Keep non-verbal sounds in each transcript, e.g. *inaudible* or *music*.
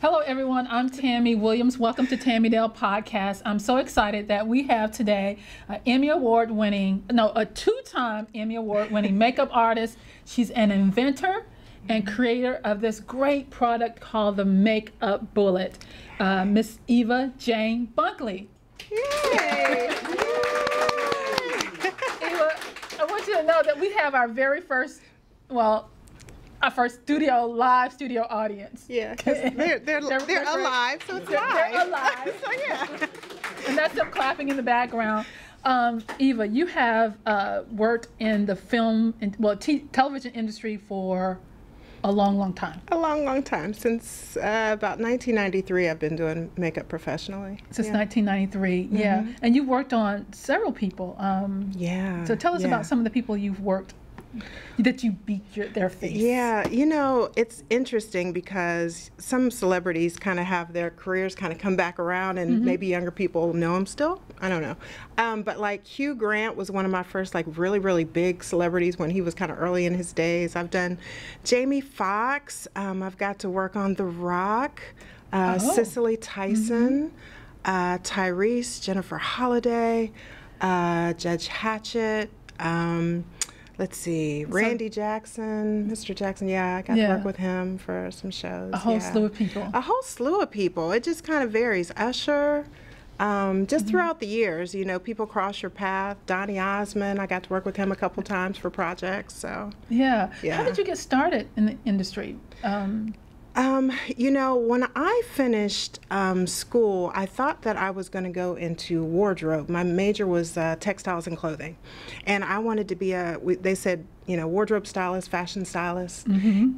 Hello, everyone. I'm Tammy Williams. Welcome to Tammy'Dele Podcast. I'm so excited that we have today an Emmy Award winning, no, a two time Emmy Award winning *laughs* makeup artist. She's an inventor and creator of this great product called the Makeup Bullet, uh, Miss Eva Jane Bunkley. Yay! Eva, I want you to know that we have our very first, well, our first studio live studio audience. Yeah, 'cause *laughs* they're, they're, they're, they're alive, so it's They're, live. they're alive. *laughs* so yeah. and that's them clapping in the background. Um, Eva, you have uh, worked in the film, and well, t- television industry for a long, long time. A long, long time. Since uh, about 1993, I've been doing makeup professionally. Since yeah. 1993, yeah. And you worked on several people. Um, Yeah. so tell us yeah. about some of the people you've worked that you beat your, their face. Yeah, you know, it's interesting because some celebrities kind of have their careers kind of come back around, and Mm-hmm. maybe younger people know them still. I don't know. Um, but like Hugh Grant was one of my first, like, really, really big celebrities when he was kind of early in his days. I've done Jamie Foxx. Um, I've got to work on The Rock, uh, Oh. Cicely Tyson, uh, Tyrese, Jennifer Holliday, uh, Judge Hatchett. Um, let's see, Randy Jackson, Mr. Jackson. Yeah, I got Yeah. to work with him for some shows. A whole yeah. slew of people. A whole slew of people. It just kind of varies. Usher. Um, just Mm-hmm. throughout the years, you know, people cross your path. Donny Osmond, I got to work with him a couple times for projects. So, Yeah. yeah. How did you get started in the industry? Um, Um, you know, when I finished um, school, I thought that I was going to go into wardrobe. My major was uh, textiles and clothing, and I wanted to be a. we- They said, you know, wardrobe stylist, fashion stylist,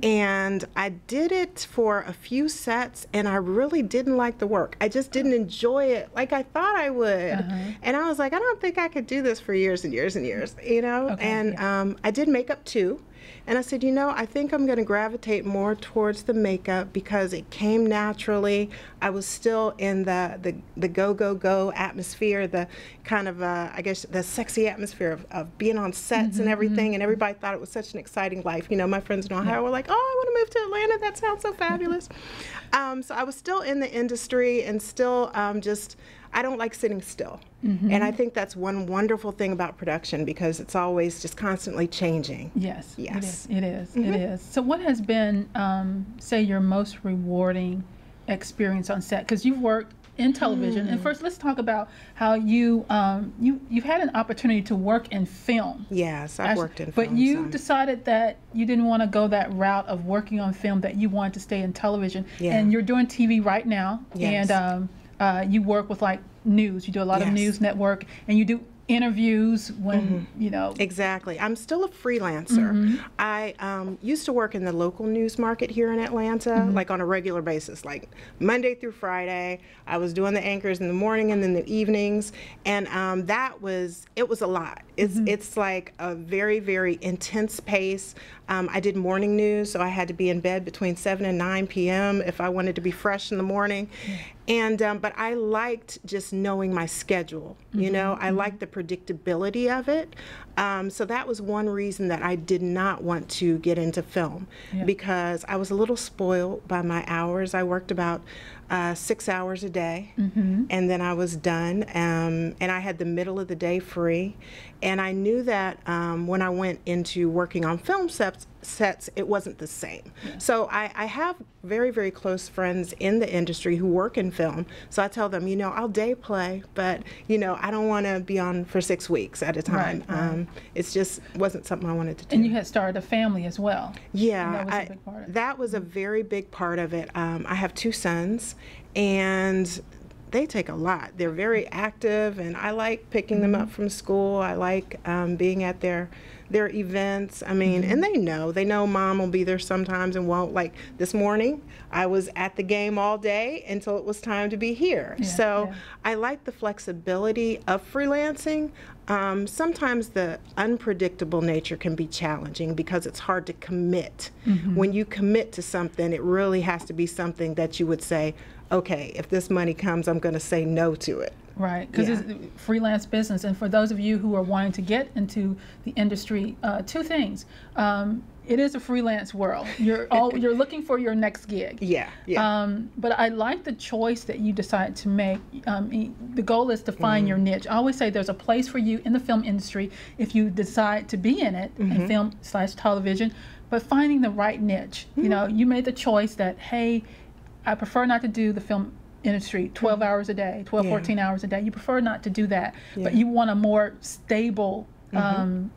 and I did it for a few sets, and I really didn't like the work. I just didn't enjoy it like I thought I would, and I was like, I don't think I could do this for years and years and years, you know. Okay, and um, I did makeup too. And I said, you know, I think I'm going to gravitate more towards the makeup because it came naturally. I was still in the the, the go go go atmosphere, the kind of uh, I guess the sexy atmosphere of, of being on sets and everything. And everybody thought it was such an exciting life. You know, my friends in Ohio were like, oh, I want to move to Atlanta. That sounds so fabulous. *laughs* um, so I was still in the industry and still um, just. I don't like sitting still. And I think that's one wonderful thing about production because it's always just constantly changing. Yes. Yes. It is. It is. It is. So, what has been, um, say, your most rewarding experience on set? Because you've worked in television, and first, let's talk about how you um, you you've had an opportunity to work in film. Yes, I've Actu- worked in film. But film you some. decided that you didn't want to go that route of working on film. That you wanted to stay in television, Yeah. and you're doing TV right now, Yes. and um, uh, you work with like news. You do a lot of news network, and you do interviews when Mm-hmm. you know. Exactly. I'm still a freelancer. Mm-hmm. I um, used to work in the local news market here in Atlanta, Mm-hmm. like on a regular basis, like Monday through Friday. I was doing the anchors in the morning and then the evenings, and um, that was it was a lot. It's Mm-hmm. it's like a very very intense pace. Um, I did morning news, so I had to be in bed between 7 and 9 p.m. if I wanted to be fresh in the morning. And um, but I liked just knowing my schedule. You know, I liked the predictability of it. Um, so that was one reason that I did not want to get into film because I was a little spoiled by my hours. I worked about uh, six hours a day, and then I was done. Um, and I had the middle of the day free. And I knew that um, when I went into working on film sets, sets it wasn't the same. So I, I have very, very close friends in the industry who work in film. So I tell them, you know, I'll day play, but, you know, I don't want to be on for six weeks at a time. Right, right. Um, it's just wasn't something I wanted to do. And you had started a family as well. Yeah, that was a I- big part of that was a very big part of it. Um, I have two sons, and they take a lot. They're very active, and I like picking them Mm-hmm. up from school. I like um, being at their their events. I mean, Mm-hmm. and they know. They know mom will be there sometimes and won't. Like this morning, I was at the game all day until it was time to be here. Yeah, so yeah. I like the flexibility of freelancing. Um, sometimes the unpredictable nature can be challenging because it's hard to commit. Mm-hmm. When you commit to something, it really has to be something that you would say, okay, if this money comes, I'm going to say no to it. Right, because Yeah. it's freelance business. And for those of you who are wanting to get into the industry, uh, two things. Um, it is a freelance world. You're all *laughs* you're looking for your next gig. Yeah, yeah. Um, but I like the choice that you decided to make. Um, the goal is to find your niche. I always say there's a place for you in the film industry if you decide to be in it, in film slash television. But finding the right niche. You know, you made the choice that hey, I prefer not to do the film industry 12 hours a day 12 Yeah. 14 hours a day you prefer not to do that but Yeah. Mm-hmm. you want a more stable um,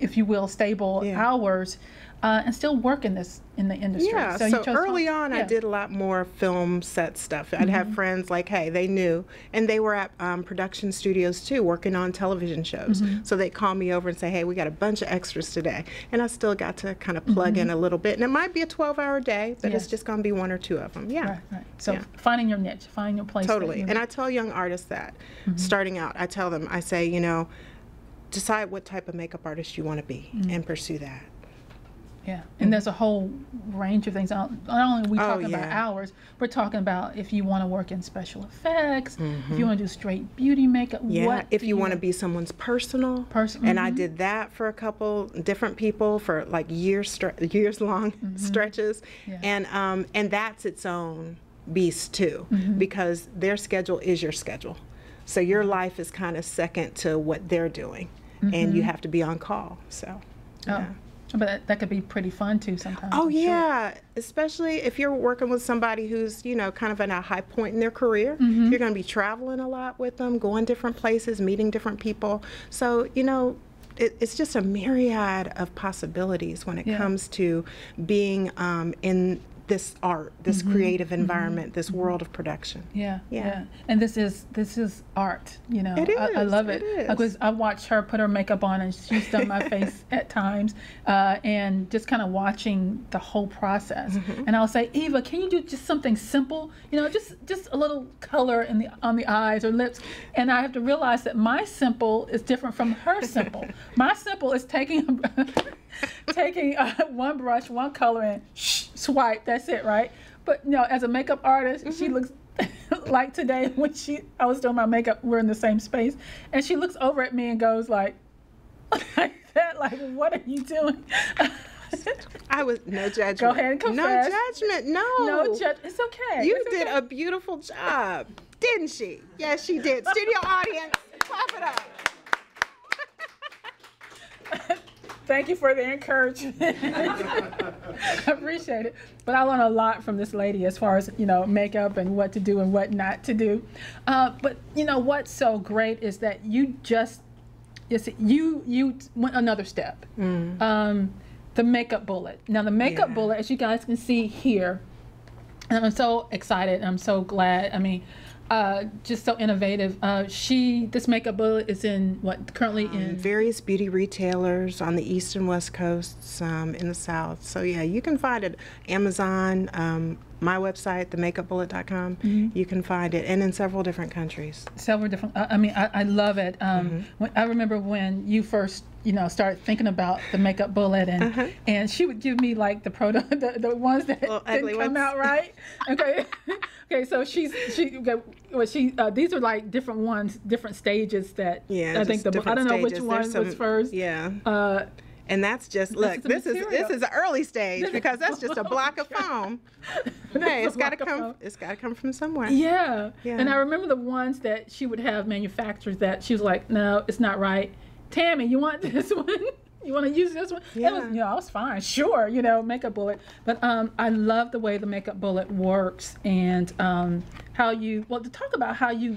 if you will stable Yeah. hours uh, and still work in this in the industry Yeah, so, chose early film- on, I yeah. Mm-hmm. did a lot more film set stuff. I'd have friends like, hey, they knew, and they were at um, production studios too, working on television shows. Mm-hmm. So they'd call me over and say, hey, we got a bunch of extras today. And I still got to kind of plug in a little bit. And it might be a 12 hour day, but Mm-hmm. Yes. it's just going to be one or two of them. Yeah. Right, right. So Yeah. finding your niche, finding your place. Totally. And I tell young artists that Mm-hmm. starting out, I tell them, I say, you know, decide what type of makeup artist you want to be Mm-hmm. and pursue that. Yeah, and there's a whole range of things. Not only are we Oh, talking about hours, we're talking about if you want to work in special effects, if you want to do straight beauty makeup. Mm-hmm. Yeah, what if do you want to be someone's personal. Person- And I did that for a couple different people for like years, stre- years long *laughs* stretches, Mm-hmm. Yeah. and um, and that's its own beast too, Mm-hmm. because their schedule is your schedule, so your life is kind of second to what they're doing, and you have to be on call. So. Mm-hmm. Oh, yeah. But that, that could be pretty fun too sometimes. Oh I'm sure. yeah, especially if you're working with somebody who's you know kind of at a high point in their career. Mm-hmm. You're going to be traveling a lot with them, going different places, meeting different people. So you know. It, it's just a myriad of possibilities when it Yeah. comes to being um, in this art, this Mm-hmm. creative environment, this world of production. Yeah, yeah, Yeah. And this is this is art, you know. It I, I love it it. is. Because I watched her put her makeup on, and she's done my *laughs* face at times, uh, and just kind of watching the whole process. Mm-hmm. And I'll say, Eva, can you do just something simple? You know, just just a little color in the on the eyes or lips. And I have to realize that my simple is different from her simple. *laughs* my simple is taking *laughs* taking uh, one brush, one color, and shh, swipe. That's it, right? But you know, as a makeup artist, she Mm-hmm. looks *laughs* like today when she I was doing my makeup. We're in the same space, and she looks over at me and goes like, *laughs* like that, like, what are you doing? I was no judgment. Go ahead and confess. No judgment. No. no, judgment. It's okay. You It's did okay. a beautiful job, didn't she? Yes, she did. Studio audience, clap it up. Thank you for the encouragement. *laughs* I appreciate it. But I learned a lot from this lady as far as, you know, makeup and what to do and what not to do. Uh, but, you know, what's so great is that you just, yes, you, you went another step. Um, the makeup bullet. Now, the makeup Yeah. bullet, as you guys can see here, and I'm so excited. I'm so glad. I mean, uh, just so innovative. Uh, she, this makeup bullet is in what currently in Various beauty retailers on the east and west coasts, um, in the south. So yeah, you can find it Amazon, um, my website, themakeupbullet.com. Mm-hmm. You can find it, and in several different countries. several different I, I mean I, I love it um, Mm-hmm. when, i remember when you first you know started thinking about the makeup bullet and Uh-huh. and she would give me like the proto *laughs* the, the ones that Little didn't come ones. out right okay *laughs* okay so she's she okay, well she uh, these are like different ones different stages that Yeah, i think the i don't know which one There's was first Yeah, uh, and that's just look. the This is this is an early stage because that's *laughs* just a block of foam. *laughs* Hey, it's got to come. foam. It's got to come from somewhere. Yeah. Yeah. And I remember the ones that she would have manufacturers that she was like, no, it's not right. Tammy, you want *laughs* this one? You want to use this one? It was, Yeah. you know, I was fine. Sure, you know, makeup bullet. But um, I love the way the makeup bullet works and um, how you, well, to talk about how you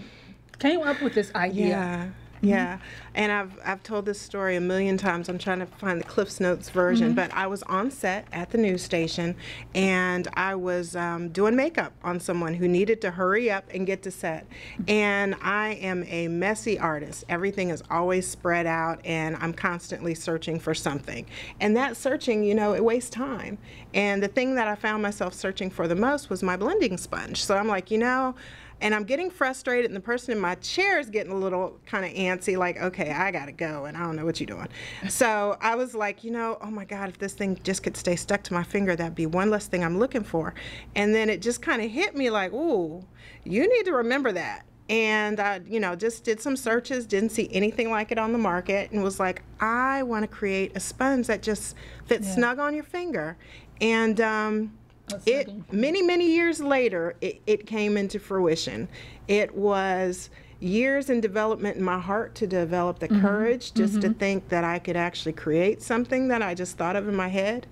came up with this idea. Yeah. Yeah, and I've I've told this story a million times. I'm trying to find the Cliff's Notes version, but I was on set at the news station, and I was um, doing makeup on someone who needed to hurry up and get to set. And I am a messy artist. Everything is always spread out, and I'm constantly searching for something. And that searching, you know, it wastes time. And the thing that I found myself searching for the most was my blending sponge. So I'm like, you know and I'm getting frustrated, and the person in my chair is getting a little kind of antsy, like, okay, I gotta go, and I don't know what you're doing. *laughs* So I was like, you know, oh my God, if this thing just could stay stuck to my finger, that'd be one less thing I'm looking for. And then it just kind of hit me like, ooh, you need to remember that. and I, you know, just did some searches, didn't see anything like it on the market, and was like, I want to create a sponge that just fits Yeah. snug on your finger. And um, it many many years later, it, it came into fruition. It was years in development in my heart to develop the courage just to think that I could actually create something that I just thought of in my head.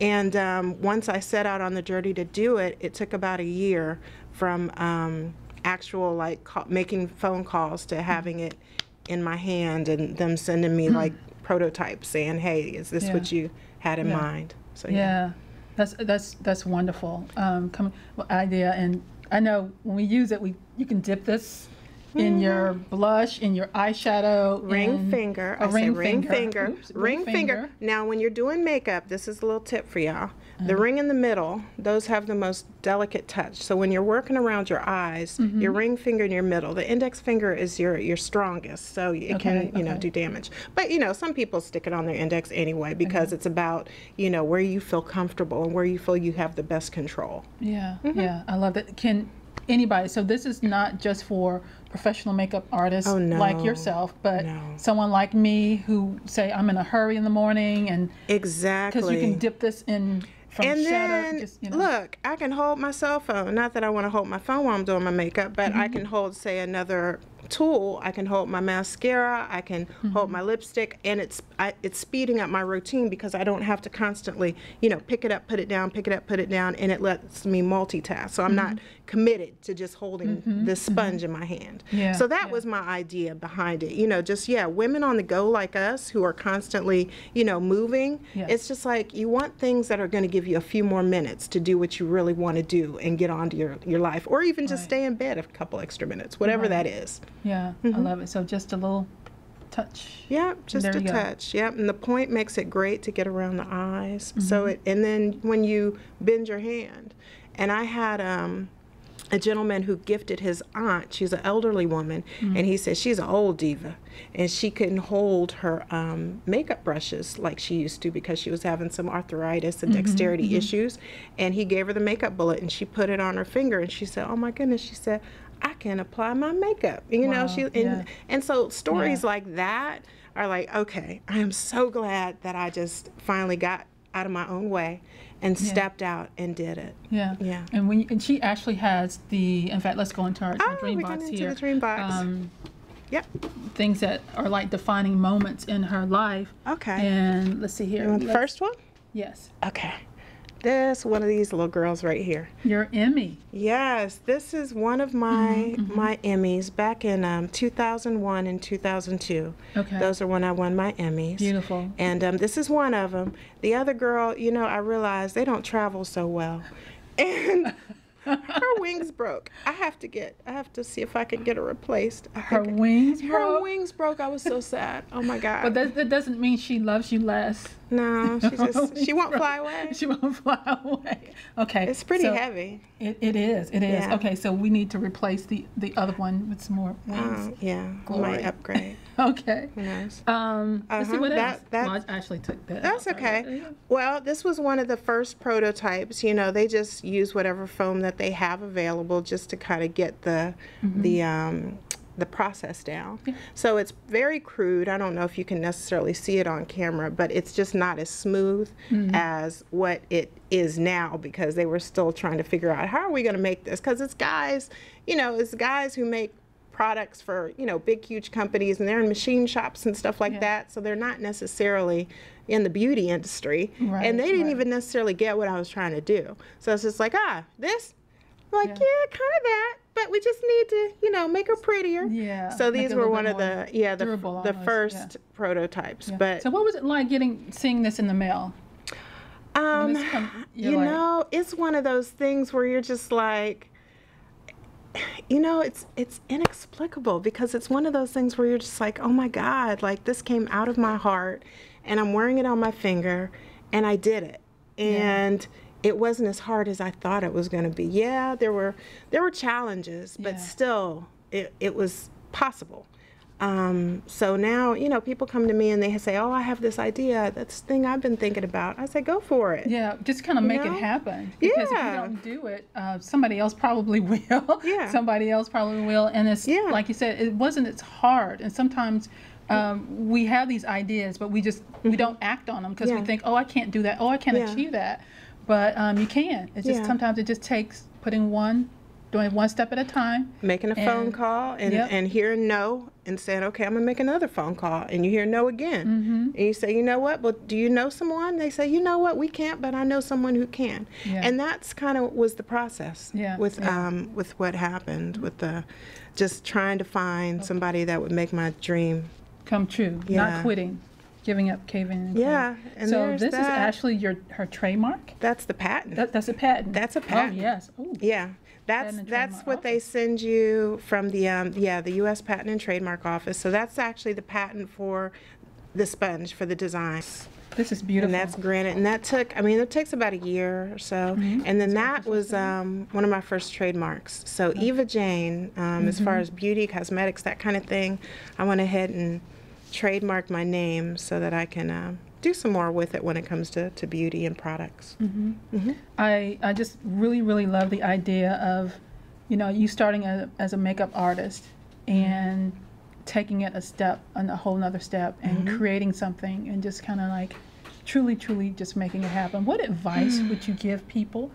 And um, once I set out on the journey to do it, it took about a year from um, actual like ca- making phone calls to having it in my hand and them sending me like prototypes saying, "Hey, is this Yeah. what you had in Yeah. mind?" So Yeah, that's that's that's wonderful um, come, idea, and I know when we use it, we you can dip this in your blush, in your eyeshadow, Ring in finger. a I say ring finger. Oops, ring finger. Now, when you're doing makeup, this is a little tip for y'all. The ring in the middle, those have the most delicate touch. So when you're working around your eyes, Mm-hmm. your ring finger in your middle, the index finger is your your strongest, so it Okay, can you know do damage. But you know, some people stick it on their index anyway because it's about you know where you feel comfortable and where you feel you have the best control. Yeah, Mm-hmm. yeah, I love that. Can anybody? So this is not just for professional makeup artists Oh, like yourself, but no. someone like me who say I'm in a hurry in the morning, and Exactly. because you can dip this in from and then just, you know. look, I can hold my cell phone. Not that I want to hold my phone while I'm doing my makeup, but Mm-hmm. I can hold, say, another tool. I can hold my mascara. I can Mm-hmm. hold my lipstick, and it's I, it's speeding up my routine because I don't have to constantly, you know, pick it up, put it down, pick it up, put it down, and it lets me multitask. So I'm not Mm-hmm. Committed to just holding this sponge in my hand. Yeah, So that yeah. was my idea behind it. You know, just yeah, women on the go like us who are constantly, you know, moving. Yes. It's just like you want things that are going to give you a few more minutes to do what you really want to do and get on to your, your life, or even just Right. stay in bed a couple extra minutes, whatever Right. that is. Yeah, I love it. So just a little touch. Yep, just a go. touch. Yep, and the point makes it great to get around the eyes. Mm-hmm. So it, and then when you bend your hand, and I had um, a gentleman who gifted his aunt. She's an elderly woman, Mm-hmm. and he said she's an old diva, and she couldn't hold her um, makeup brushes like she used to because she was having some arthritis Mm-hmm, and dexterity issues. And he gave her the makeup bullet, and she put it on her finger, and she said, "Oh my goodness," she said. I can apply my makeup, you know. She and, yeah. and so stories Yeah. like that are like, okay, I am so glad that I just finally got out of my own way and stepped out and did it. Yeah. Yeah. And when you, and she actually has the. In fact, let's go into our, our Oh, dream we're box here. the dream box. Um, Yep. things that are like defining moments in her life. Okay. And let's see here. You want the Let's- first one? Yes. Okay. This one of these little girls right here. Your Emmy. Yes, this is one of my my Emmys back in um, 2001 and 2002. Okay. Those are when I won my Emmys. Beautiful. And um, this is one of them. The other girl, you know, I realized they don't travel so well, and *laughs* her wings broke. I have to get. I have to see if I can get her replaced. I Her wings Her broke. wings broke. I was so sad. Oh my god. But that, that doesn't mean she loves you less. no, *laughs* she just she won't fly away. She won't fly away. Okay. It's pretty so heavy. It, it is. It is. Yeah. Okay, so we need to replace the the other one with some more wings. Uh, yeah, Glory. might upgrade. *laughs* *laughs* okay. Who knows? Um, let's see Uh-huh, what that- else. that- well, I actually took that. That's okay. Well, this was one of the first prototypes. You know, they just use whatever foam that they have available just to kind of get the the um, the process down. So it's very crude. I don't know if you can necessarily see it on camera, but it's just not as smooth as what it is now because they were still trying to figure out how are we going to make this because it's guys, you know, it's guys who make products for you know big huge companies and they're in machine shops and stuff like Yeah. that so they're not necessarily in the beauty industry Right, and they didn't right. even necessarily get what i was trying to do so it's just like ah this I'm like Yeah. yeah, kind of that but we just need to you know make her prettier Yeah, so these were one of the yeah the, durable the almost, first yeah. prototypes but so what was it like getting seeing this in the mail? Um, come- you like- know, it's one of those things where you're just like, you know, it's it's inexplicable because it's one of those things where you're just like, oh my God, like this came out of my heart, and I'm wearing it on my finger, and I did it, and it wasn't as hard as I thought it was going to be. Yeah, there were there were challenges, but Yeah. still, it it was possible. Um, so now, you know, people come to me and they say, "Oh, I have this idea. That's the thing I've been thinking about." I say, "Go for it." Yeah, just kind of make know? it happen. Because Yeah. if you don't do it, uh, somebody else probably *laughs* will. Yeah. somebody else probably will. And it's Yeah. like you said, it wasn't. It's hard, and sometimes. Um, we have these ideas, but we just we don't act on them because Mm-hmm. Yeah. we think, oh, I can't do that. Oh, I can't achieve that. But um, you can. It's just sometimes it just takes putting one, doing one step at a time. Making a phone call and, Yep. and hearing no and saying, okay, I'm gonna make another phone call. And you hear no again. Mm-hmm. And you say, you know what? Well, do you know someone? They say, you know what? We can't, but I know someone who can. Yeah. And that's kind of was the process Yeah, with yeah. um, with what happened with the just trying to find somebody that would make my dream. come true. Not quitting, giving up, caving. and Yeah, and so this is actually your her trademark. That's the patent. That, that's a patent. That's a patent. Oh yes. Ooh. Yeah, that's Patent and that's Trademark what they send you from the um, yeah the U.S. Patent and Trademark Office. So that's actually the patent for the sponge for the design, This is beautiful. and that's granted. And that took I mean it takes about a year or so, Mm-hmm. and then that was um, one of my first trademarks. So Eva Jane, um, as Mm-hmm. far as beauty, cosmetics, that kind of thing, I went ahead and trademarked my name so that I can. Uh, do some more with it when it comes to, to beauty and products. Mm-hmm. I, I just really, really love the idea of, you know, you starting as, as a makeup artist and taking it a step, and a whole nother step, and creating something and just kind of like truly, truly just making it happen. What advice *sighs* would you give people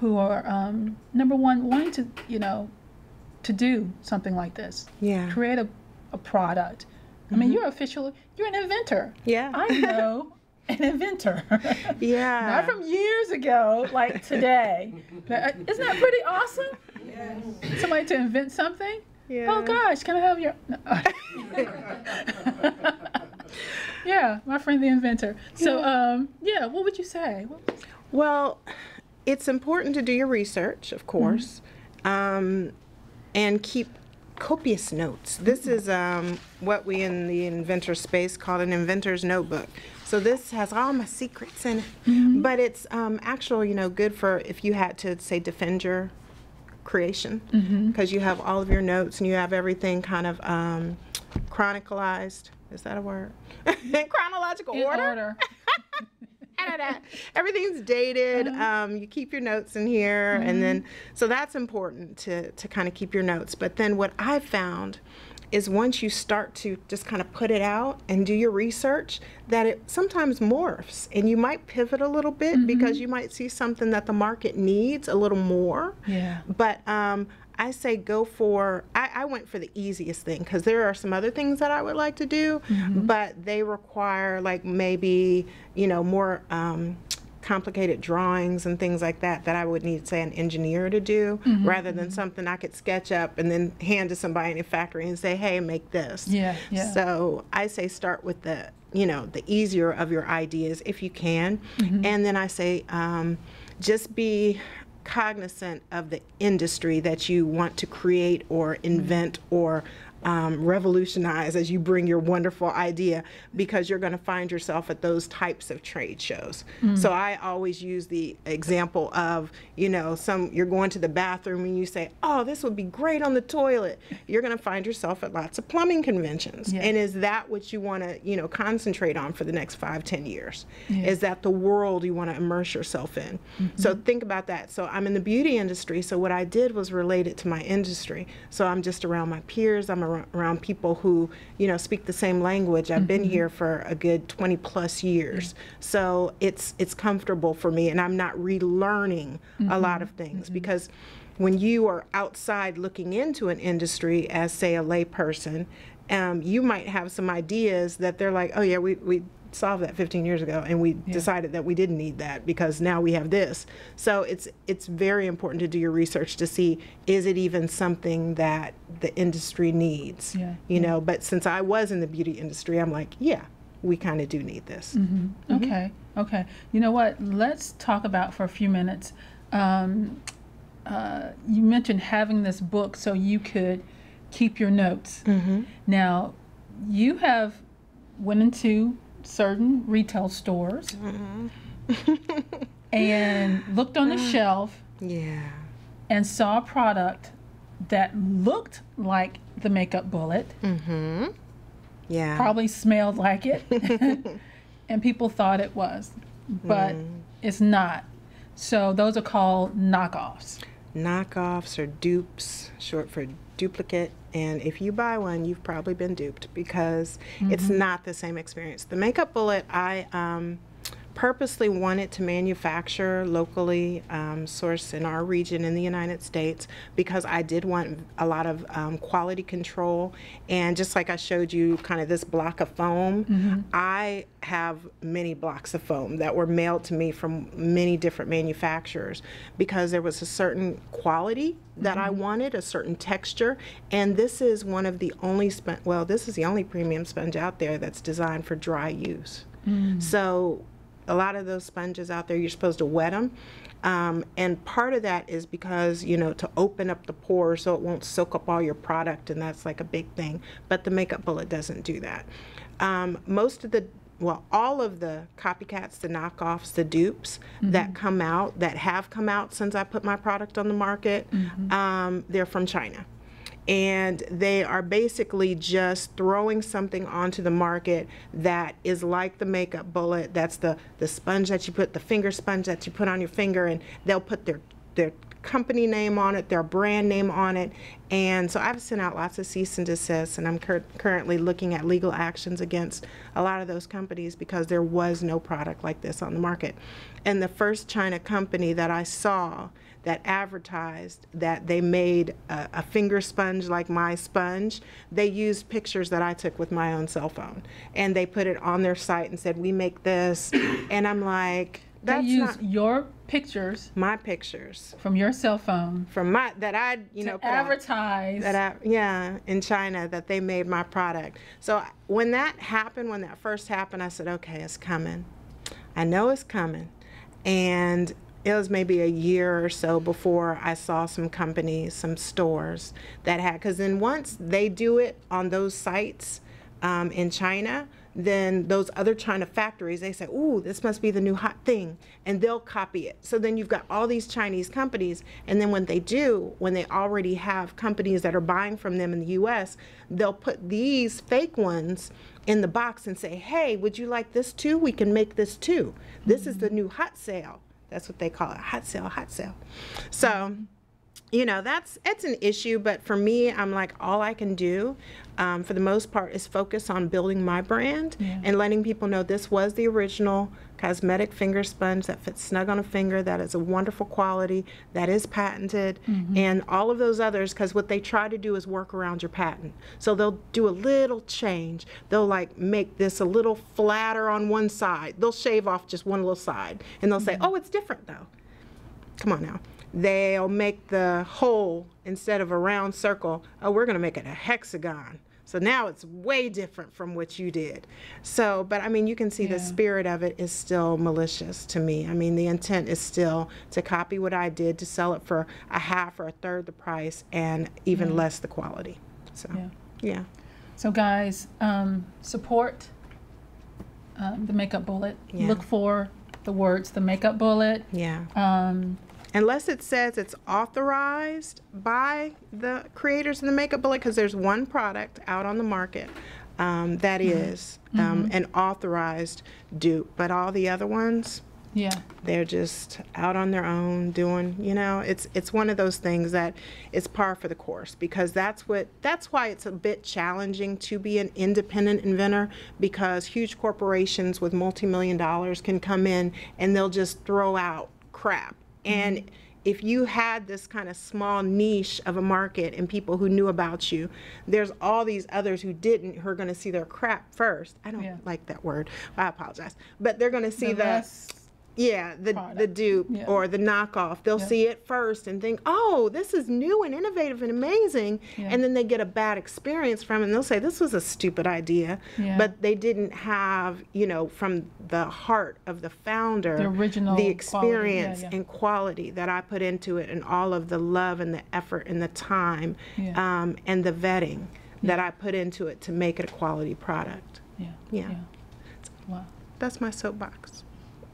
who are, um, number one, wanting to, you know, to do something like this? Yeah. Create a, a product. I mean, you're official, you're an inventor. Yeah. I know *laughs* an inventor. Yeah. Not from years ago, like today. *laughs* But, uh, Isn't that pretty awesome? Yes. Somebody to invent something? Yeah. Oh gosh, can I have your. No. *laughs* yeah, my friend the inventor. So, um, yeah, what would you say? What would you say? Well, it's important to do your research, of course, um, and keep copious notes. This is um, what we in the inventor space call an inventor's notebook. So this has all my secrets in it, but it's um, actual, you know, good for if you had to say defend your creation, because you have all of your notes and you have everything kind of um, chronicalized. Is that a word? *laughs* in chronological In order. Da-da-da. *laughs* *laughs* Everything's dated. Um, you keep your notes in here, and then so that's important to to kind of keep your notes. But then what I've found is once you start to just kind of put it out and do your research, that it sometimes morphs, and you might pivot a little bit because you might see something that the market needs a little more. Yeah. But um, I say go for. I, I went for the easiest thing because there are some other things that I would like to do, but they require like maybe you know more um, complicated drawings and things like that that I would need say an engineer to do rather than something I could sketch up and then hand to somebody in a factory and say, hey, make this. Yeah, yeah. So I say start with the you know the easier of your ideas if you can, and then I say um, just be cognizant of the industry that you want to create or invent or um, revolutionize as you bring your wonderful idea because you're going to find yourself at those types of trade shows. So I always use the example of, you know, some you're going to the bathroom and you say, "Oh, this would be great on the toilet." You're going to find yourself at lots of plumbing conventions. Yeah. And is that what you want to, you know, concentrate on for the next five, ten years? Is that the world you want to immerse yourself in? So think about that. So I'm in the beauty industry. So what I did was related to my industry. So I'm just around my peers. I'm ar- around people who, you know, speak the same language. I've been mm-hmm. here for a good 20 plus years. So it's it's comfortable for me, and I'm not relearning a mm-hmm. lot of things mm-hmm. because when you are outside looking into an industry as say a layperson um, you might have some ideas that they're like oh yeah we, we solved that 15 years ago and we decided that we didn't need that because now we have this so it's it's very important to do your research to see is it even something that the industry needs Yeah, you know but since i was in the beauty industry i'm like yeah we kind of do need this Okay, okay. You know what? Let's talk about for a few minutes. Um, uh, you mentioned having this book so you could keep your notes. Now, you have went into certain retail stores mm-hmm. *laughs* and looked on the mm. shelf yeah and saw a product that looked like the makeup bullet, mm-hmm. Yeah. Probably smelled like it. *laughs* and people thought it was, but mm. it's not. So those are called knockoffs. knockoffs or dupes, short for duplicate. And if you buy one, you've probably been duped because it's not the same experience. The makeup bullet, I um, purposely wanted to manufacture locally, um, source in our region in the United States because I did want a lot of um, quality control. And just like I showed you, kind of this block of foam, I have many blocks of foam that were mailed to me from many different manufacturers because there was a certain quality that I wanted, a certain texture. And this is one of the only well, this is the only premium sponge out there that's designed for dry use. So a lot of those sponges out there, you're supposed to wet them. Um, and part of that is because, you know, to open up the pores so it won't soak up all your product, and that's like a big thing. But the makeup bullet doesn't do that. Um, most of the well, all of the copycats, the knockoffs, the dupes that come out, that have come out since I put my product on the market, um, they're from China and they are basically just throwing something onto the market that is like the makeup bullet. That's the the sponge that you put the finger sponge that you put on your finger and they'll put their their company name on it their brand name on it. And so i've sent out lots of cease and desist and i'm cur- currently looking at legal actions against a lot of those companies because there was no product like this on the market. And the first china company that i saw that advertised that they made a, a, finger sponge like my sponge. They used pictures that I took with my own cell phone, and they put it on their site and said, "We make this," *clears throat* and I'm like, "That's they use not your pictures my pictures from your cell phone from my that I you know put out." advertise. that I, yeah, in China, that they made my product. So when that happened, when that first happened, I said, okay, it's coming. I know it's coming. And it was maybe a year or so before I saw some companies, some stores that had, because then once they do it on those sites um, in China, then those other China factories, they say, ooh, this must be the new hot thing, and they'll copy it. So then you've got all these Chinese companies, and then when they do, when they already have companies that are buying from them in the US, they'll put these fake ones in the box and say, hey, would you like this too? We can make this too. This is the new hot sale. That's what they call it, hot sale, hot sale. So, you know, that's it's an issue, but for me, I'm like all I can do, um, for the most part, is focus on building my brand Yeah. and letting people know this was the original cosmetic finger sponge that fits snug on a finger, that is a wonderful quality, that is patented, and all of those others. Because what they try to do is work around your patent. So they'll do a little change. They'll like make this a little flatter on one side. They'll shave off just one little side, and they'll say, "Oh, it's different though." Come on now. They'll make the hole instead of a round circle. Oh, we're going to make it a hexagon. So now it's way different from what you did. So, but I mean, you can see the spirit of it is still malicious to me. I mean, the intent is still to copy what I did, to sell it for a half or a third the price and even less the quality. So, Yeah. yeah. So, guys, um, support um, the Makeup Bullet. Yeah. Look for the words "the Makeup Bullet." Yeah. Um, Unless it says it's authorized by the creators of the Makeup Bullet, because there's one product out on the market um, that is um, an authorized dupe, but all the other ones, yeah, they're just out on their own doing you know it's it's one of those things that it's par for the course because that's what that's why it's a bit challenging to be an independent inventor because huge corporations with multi-million dollars can come in and they'll just throw out crap and if you had this kind of small niche of a market and people who knew about you, there's all these others who didn't who are going to see their crap first. I don't Yeah. like that word. I apologize. But they're going to see the the yeah, the the dupe Yeah. or the knockoff. They'll Yeah. see it first and think, "Oh, this is new and innovative and amazing," Yeah. and then they get a bad experience from it. and They'll say, "This was a stupid idea," Yeah. but they didn't have, you know, from the heart of the founder, The original the quality. Experience yeah. and quality that I put into it, and all of the love and the effort and the time, um, and the vetting that I put into it to make it a quality product. yeah, Yeah. Wow. That's my soapbox.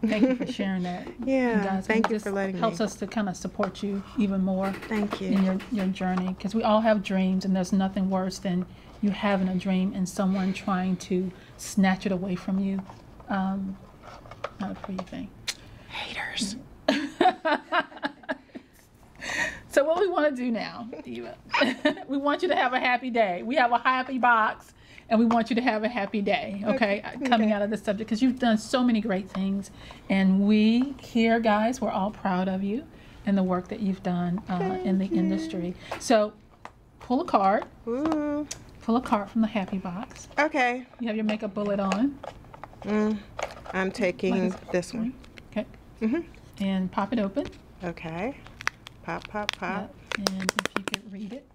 Thank you for sharing that. *laughs* Yeah, thank you for letting Helps me. us to kind of support you even more Thank you. in your, your journey because we all have dreams and there's nothing worse than you having a dream and someone trying to snatch it away from you. Um, not a pretty thing. Haters. *laughs* So what we want to do now, Eva, *laughs* we want you to have a happy day. We have a happy box, and we want you to have a happy day. Okay, Uh, coming okay. out of this subject because you've done so many great things, and we here, guys, we're all proud of you and the work that you've done uh, in the industry. So, pull a card. Ooh. Pull a card from the happy box. Okay. You have your makeup bullet on. Mm. I'm taking this one. Okay, Mm-hmm. and pop it open. Okay. Pop, pop, pop. Yep, And if you could read it.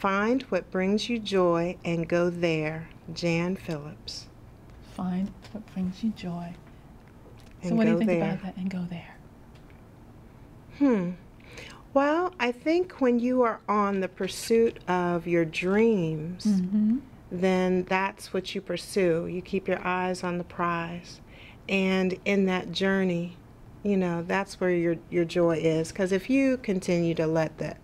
Find what brings you joy and go there. Jan Phillips. Find what brings you joy. So And what do you think there. about that? And go there. Hmm. Well, I think when you are on the pursuit of your dreams, Mm-hmm. then that's what you pursue. You keep your eyes on the prize. And in that journey, you know, that's where your your joy is because if you continue to let the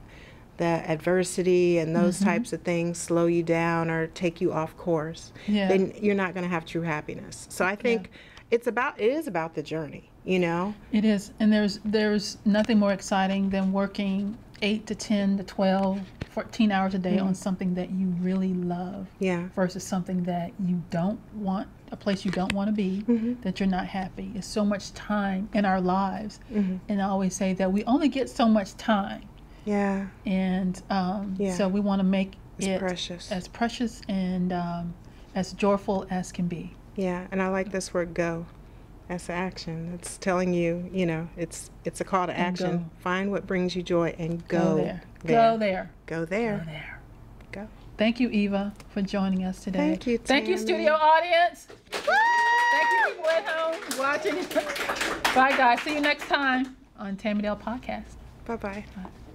the adversity and those Mhm. types of things slow you down or take you off course, Yeah. then you're not going to have true happiness. So I think it's about it is about the journey, you know. It is, and there's there's nothing more exciting than working eight to ten to 12, 14 hours a day on something that you really love Yeah. versus something that you don't want, a place you don't want to be, Mhm. that you're not happy. It's so much time in our lives, Mhm. and I always say that we only get so much time, Yeah. and um, Yeah. so we want to make It's it precious. as precious and um, as joyful as can be. Yeah, and I like this word go. That's action. It's telling you, you know, it's it's a call to And action. go. Find what brings you joy and go, there. Go there. Go Go there. there. Go. Thank you, Eva, for joining us today. Thank you, Thank you, studio audience. Thank you, people at home watching. *laughs* Bye, guys. See you next time on Tammy'Dele Podcast. Bye bye. Bye.